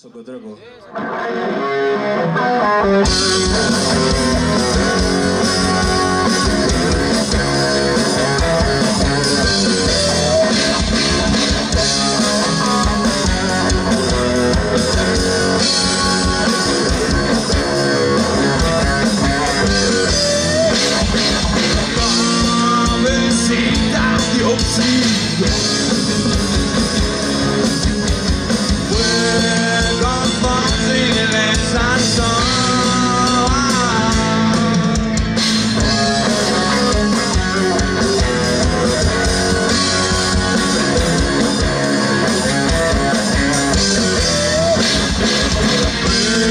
Sogodrogo. Cidade obscura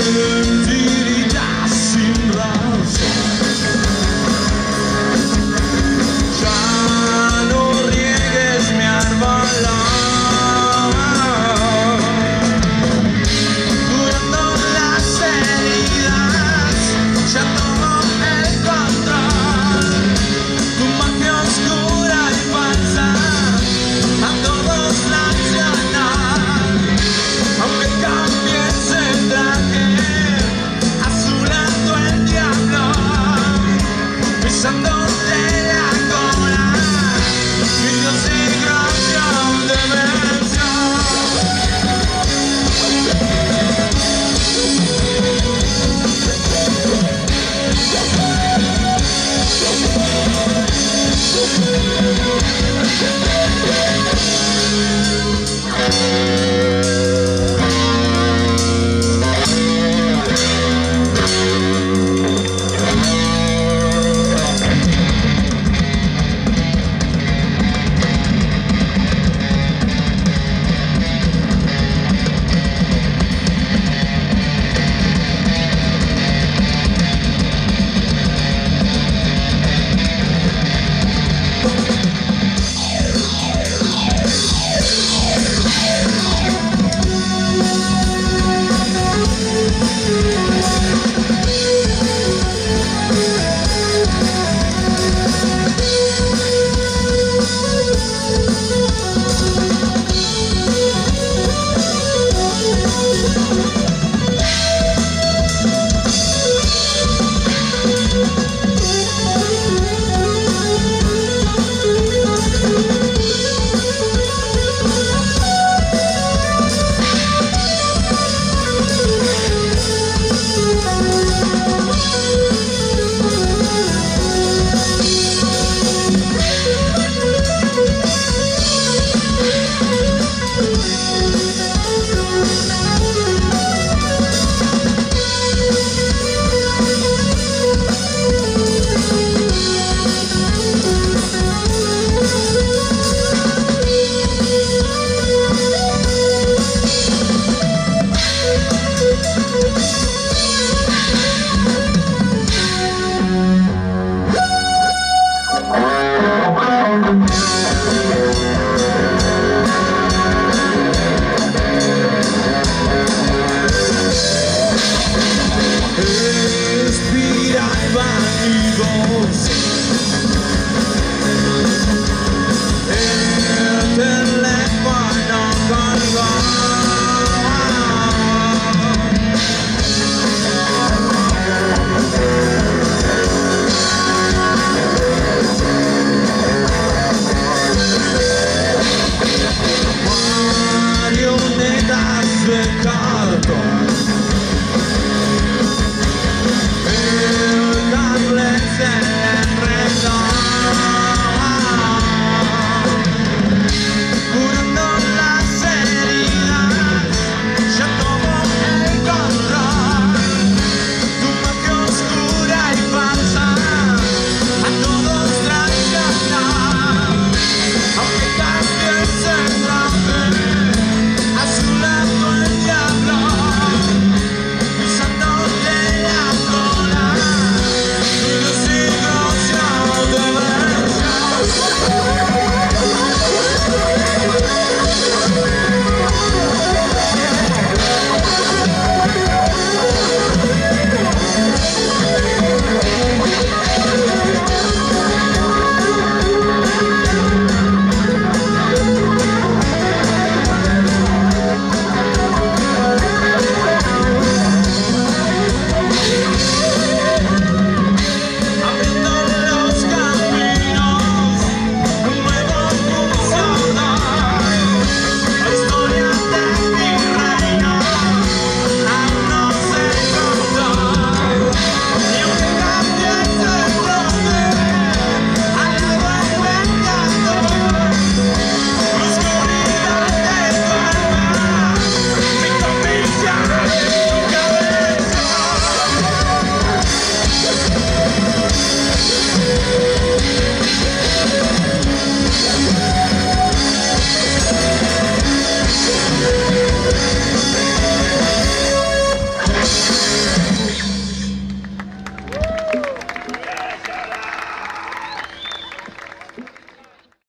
indeed.